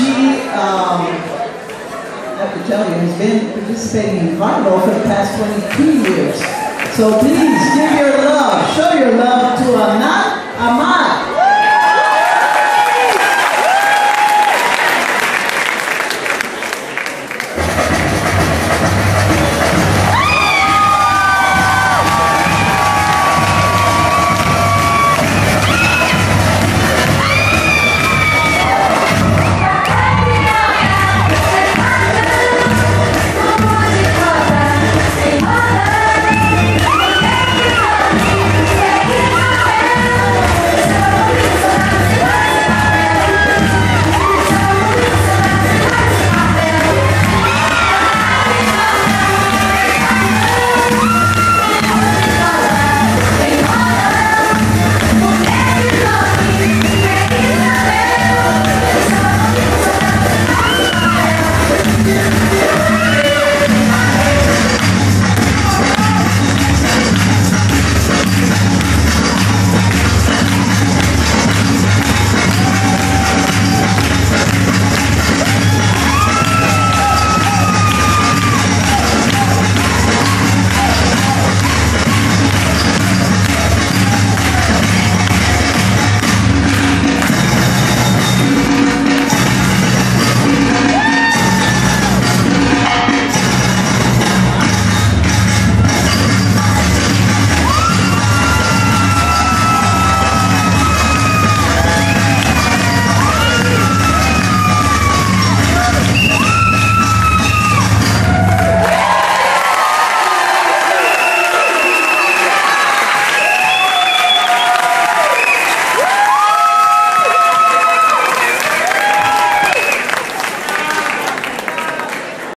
She, um, I have to tell you, has been participating in Carnival for the past 22 years. So please give your love, show your love.